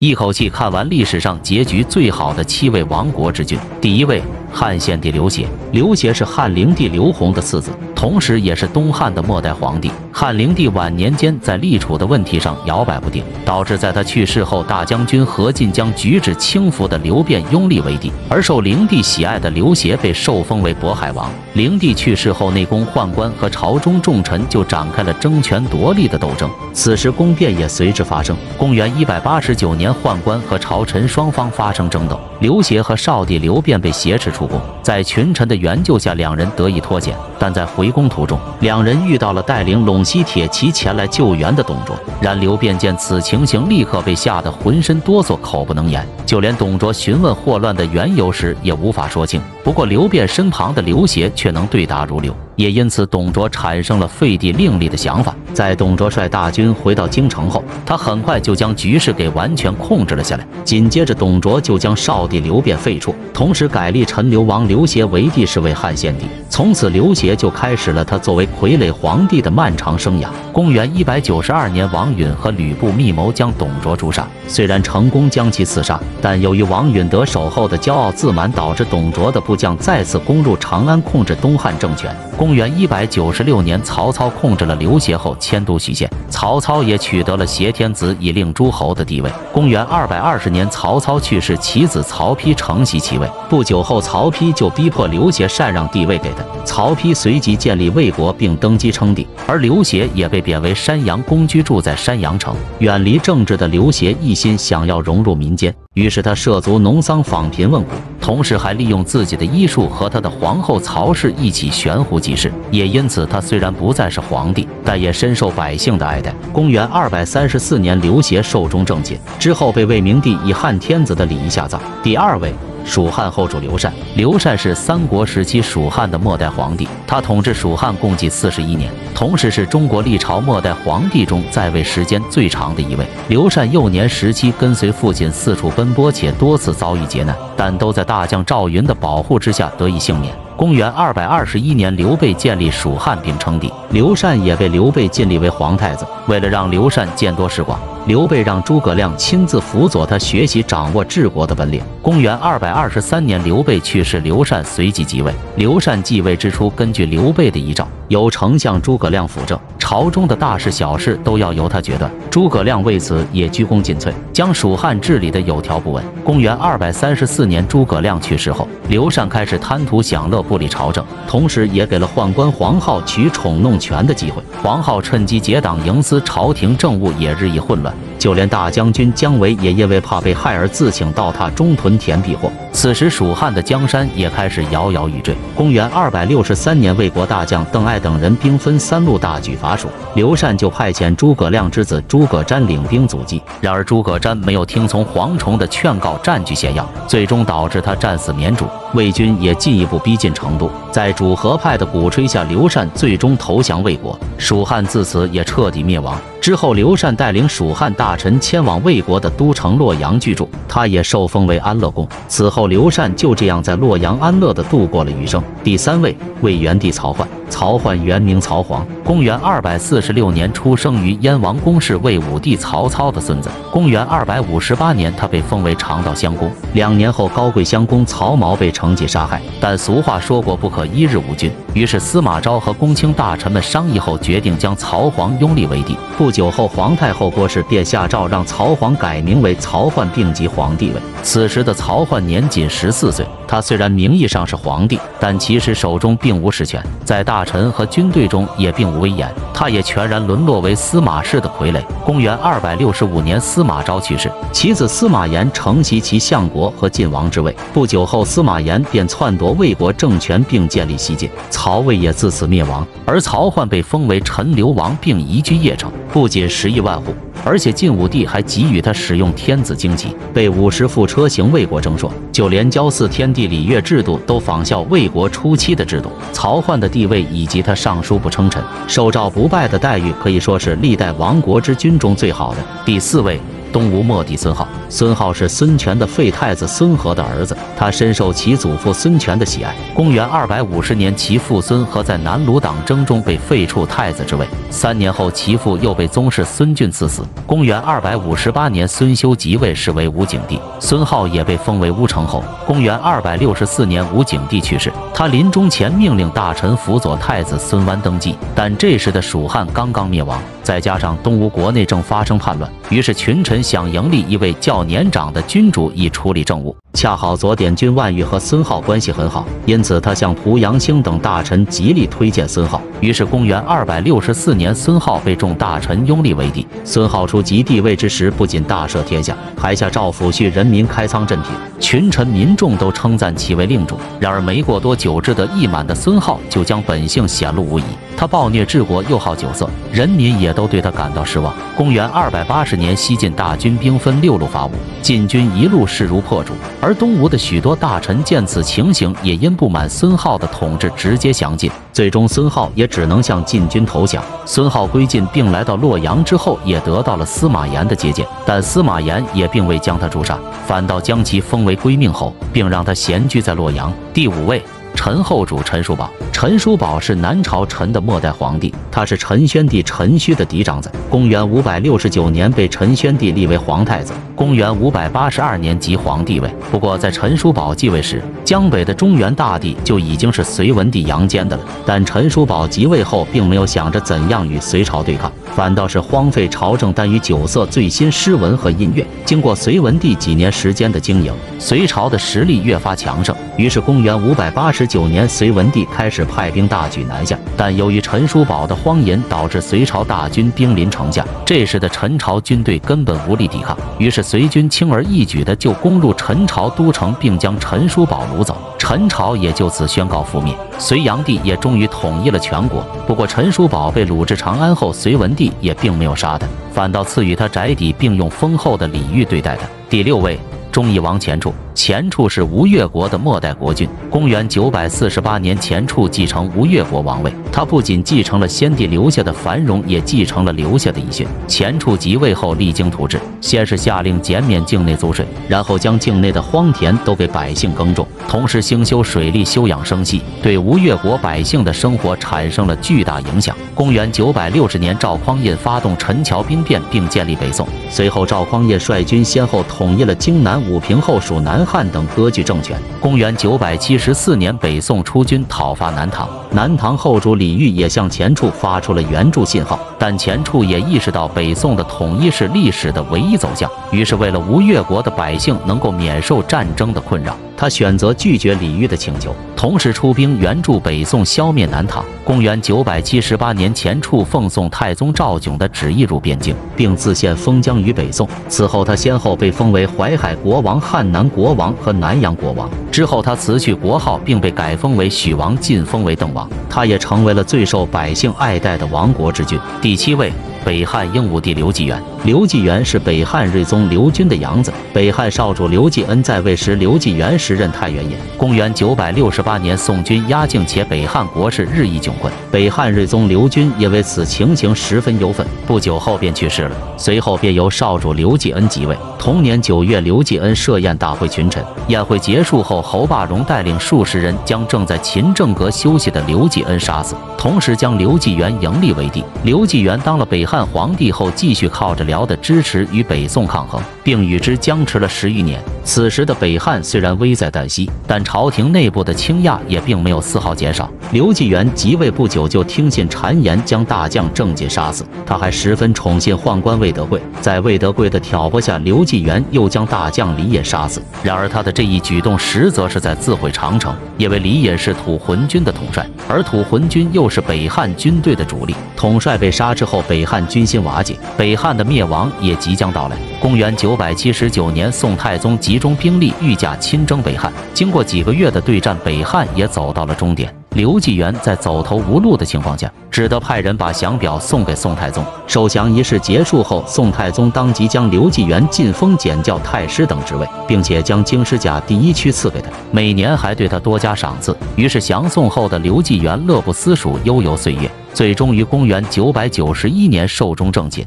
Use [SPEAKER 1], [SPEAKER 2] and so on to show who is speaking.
[SPEAKER 1] 一口气看完历史上结局最好的七位亡国之君。第一位，汉献帝刘协。刘协是汉灵帝刘宏的次子，同时也是东汉的末代皇帝。汉灵帝晚年间在立储的问题上摇摆不定，导致在他去世后，大将军何进将举止轻浮的刘辩拥立为帝，而受灵帝喜爱的刘协被受封为渤海王。灵帝去世后，内宫宦官和朝中重臣就展开了争权夺利的斗争，此时宫变也随之发生。公元一百八十九年。宦官和朝臣双方发生争斗，刘协和少帝刘辩被挟持出宫，在群臣的援救下，两人得以脱险。但在回宫途中，两人遇到了带领陇西铁骑前来救援的董卓。然刘辩见此情形，立刻被吓得浑身哆嗦，口不能言。就连董卓询问霍乱的缘由时，也无法说清。不过刘辩身旁的刘协却能对答如流。也因此，董卓产生了废帝另立的想法。在董卓率大军回到京城后，他很快就将局势给完全控制了下来。紧接着，董卓就将少帝刘辩废黜，同时改立陈留王刘协为帝，是为汉献帝。从此，刘协就开始了他作为傀儡皇帝的漫长生涯。公元一百九十二年，王允和吕布密谋将董卓诛杀，虽然成功将其刺杀，但由于王允得手后的骄傲自满，导致董卓的部将再次攻入长安，控制东汉政权。公元一百九十六年，曹操控制了刘协后迁都许县，曹操也取得了挟天子以令诸侯的地位。公元二百二十年，曹操去世，其子曹丕承袭其位。不久后，曹丕就逼迫刘协禅让帝位给他。曹丕随即建立魏国，并登基称帝，而刘协也被贬为山阳公，居住在山阳城。远离政治的刘协一心想要融入民间。于是他涉足农桑，访贫问苦，同时还利用自己的医术和他的皇后曹氏一起悬壶济世。也因此，他虽然不再是皇帝，但也深受百姓的爱戴。公元二百三十四年，刘协寿终正寝之后，被魏明帝以汉天子的礼仪下葬。第二位。蜀汉后主刘禅，刘禅是三国时期蜀汉的末代皇帝，他统治蜀汉共计四十一年，同时是中国历朝末代皇帝中在位时间最长的一位。刘禅幼年时期跟随父亲四处奔波，且多次遭遇劫难，但都在大将赵云的保护之下得以幸免。公元二百二十一年，刘备建立蜀汉并称帝，刘禅也被刘备晋立为皇太子。为了让刘禅见多识广，刘备让诸葛亮亲自辅佐他学习掌握治国的本领。公元二百二十三年，刘备去世，刘禅随即即位。刘禅继位之初，根据刘备的遗诏，由丞相诸葛亮辅政，朝中的大事小事都要由他决断。诸葛亮为此也鞠躬尽瘁，将蜀汉治理的有条不紊。公元二百三十四年，诸葛亮去世后，刘禅开始贪图享乐。不理朝政，同时也给了宦官黄皓取宠弄权的机会。黄皓趁机结党营私，朝廷政务也日益混乱。就连大将军姜维也因为怕被害而自请倒塌中屯田避祸。此时，蜀汉的江山也开始摇摇欲坠。公元二百六十三年，魏国大将邓艾等人兵分三路大举伐蜀，刘禅就派遣诸葛亮之子诸葛瞻领兵阻击。然而，诸葛瞻没有听从蝗虫的劝告，占据咸阳，最终导致他战死绵竹。魏军也进一步逼近成都，在主和派的鼓吹下，刘禅最终投降魏国，蜀汉自此也彻底灭亡。之后，刘禅带领蜀汉大臣迁往魏国的都城洛阳居住，他也受封为安乐公。此后，刘禅就这样在洛阳安乐地度过了余生。第三位，魏元帝曹奂。曹奂原名曹皇，公元二百四十六年出生于燕王宫，是魏武帝曹操的孙子。公元二百五十八年，他被封为长道襄公。两年后，高贵襄公曹髦被成吉杀害。但俗话说过，不可一日无君。于是司马昭和公卿大臣们商议后，决定将曹皇拥立为帝。不不久后，皇太后郭氏便下诏让曹皇改名为曹奂，并即皇帝位。此时的曹奂年仅十四岁，他虽然名义上是皇帝，但其实手中并无实权，在大。臣和军队中也并无威严，他也全然沦落为司马氏的傀儡。公元二百六十五年，司马昭去世，其子司马炎承袭其相国和晋王之位。不久后，司马炎便篡夺魏国政权，并建立西晋，曹魏也自此灭亡。而曹奂被封为陈留王，并移居邺城，不仅十亿万户。而且晋武帝还给予他使用天子经济，被五十副车行魏国征硕，就连交祀天地礼乐制度都仿效魏国初期的制度。曹奂的地位以及他上书不称臣、受诏不拜的待遇，可以说是历代亡国之君中最好的。第四位。东吴末帝孙皓。孙皓是孙权的废太子孙和的儿子，他深受其祖父孙权的喜爱。公元二百五十年，其父孙和在南鲁党争中被废黜太子之位。三年后，其父又被宗室孙峻赐死。公元二百五十八年，孙休即位，是为吴景帝，孙皓也被封为乌程侯。公元二百六十四年，吴景帝去世，他临终前命令大臣辅佐太子孙湾登基，但这时的蜀汉刚刚灭亡。再加上东吴国内正发生叛乱，于是群臣想迎立一位较年长的君主以处理政务。恰好左典君万玉和孙浩关系很好，因此他向濮阳兴等大臣极力推荐孙浩。于是公元二百六十四年，孙浩被众大臣拥立为帝。孙浩初即帝位之时，不仅大赦天下，还下诏抚恤人民，开仓赈贫，群臣民众都称赞其为令主。然而没过多久，志得意满的孙浩就将本性显露无遗。他暴虐治国，又好酒色，人民也都对他感到失望。公元二百八十年，西晋大军兵分六路伐吴，晋军一路势如破竹，而东吴的许多大臣见此情形，也因不满孙浩的统治，直接降晋。最终，孙浩也只能向晋军投降。孙浩归晋，并来到洛阳之后，也得到了司马炎的接见，但司马炎也并未将他诛杀，反倒将其封为归命侯，并让他闲居在洛阳。第五位。陈后主陈叔宝，陈叔宝是南朝陈的末代皇帝，他是陈宣帝陈顼的嫡长子。公元五百六十九年被陈宣帝立为皇太子，公元五百八十二年即皇帝位。不过在陈叔宝继位时，江北的中原大地就已经是隋文帝杨坚的了。但陈叔宝即位后，并没有想着怎样与隋朝对抗，反倒是荒废朝政，耽于酒色、最新诗文和音乐。经过隋文帝几年时间的经营，隋朝的实力越发强盛。于是公元五百八十。九年，隋文帝开始派兵大举南下，但由于陈叔宝的荒淫，导致隋朝大军兵临城下。这时的陈朝军队根本无力抵抗，于是隋军轻而易举的就攻入陈朝都城，并将陈叔宝掳走。陈朝也就此宣告覆灭，隋炀帝也终于统一了全国。不过，陈叔宝被掳至长安后，隋文帝也并没有杀他，反倒赐予他宅邸，并用丰厚的礼遇对待他。第六位，忠义王钱处。钱处是吴越国的末代国君。公元九百四十八年，钱处继承吴越国王位。他不仅继承了先帝留下的繁荣，也继承了留下的遗训。钱处即位后，励精图治，先是下令减免境内租税，然后将境内的荒田都给百姓耕种，同时兴修水利，休养生息，对吴越国百姓的生活产生了巨大影响。公元九百六十年，赵匡胤发动陈桥兵变，并建立北宋。随后，赵匡胤率军先后统一了荆南、武平、后蜀、南。汉等割据政权。公元九百七十四年，北宋出军讨伐南唐，南唐后主李煜也向钱处发出了援助信号。但钱处也意识到北宋的统一是历史的唯一走向，于是为了吴越国的百姓能够免受战争的困扰，他选择拒绝李煜的请求，同时出兵援助北宋消灭南唐。公元九百七十八年，前处奉宋太宗赵炯的旨意入边境，并自献封疆于北宋。此后，他先后被封为淮海国王、汉南国王和南阳国王。之后，他辞去国号，并被改封为许王，晋封为邓王。他也成为了最受百姓爱戴的亡国之君。第七位。北汉英武帝刘继元，刘继元是北汉睿宗刘钧的养子。北汉少主刘继恩在位时，刘继元时任太原尹。公元九百六十八年，宋军压境，且北汉国势日益窘困，北汉睿宗刘钧也为此情形十分忧愤，不久后便去世了。随后便由少主刘继恩即位。同年九月，刘继恩设宴大会群臣。宴会结束后，侯霸荣带领数十人将正在勤政阁休息的刘继恩杀死，同时将刘继元迎立为帝。刘继元当了北汉。皇帝后继续靠着辽的支持与北宋抗衡，并与之僵持了十余年。此时的北汉虽然危在旦夕，但朝廷内部的倾轧也并没有丝毫减少。刘继元即位不久就听信谗言，将大将郑进杀死。他还十分宠信宦官魏德贵，在魏德贵的挑拨下，刘继元又将大将李隐杀死。然而他的这一举动实则是在自毁长城，因为李隐是土浑军的统帅，而土浑军又是北汉军队的主力。统帅被杀之后，北汉。军心瓦解，北汉的灭灭亡也即将到来。公元九百七十九年，宋太宗集中兵力御驾亲征北汉。经过几个月的对战，北汉也走到了终点。刘继元在走投无路的情况下，只得派人把降表送给宋太宗。受降仪式结束后，宋太宗当即将刘继元晋封简教太师等职位，并且将京师甲第一区赐给他，每年还对他多加赏赐。于是降宋后的刘继元乐不思蜀，悠游岁月。最终于公元九百九十一年寿终正寝。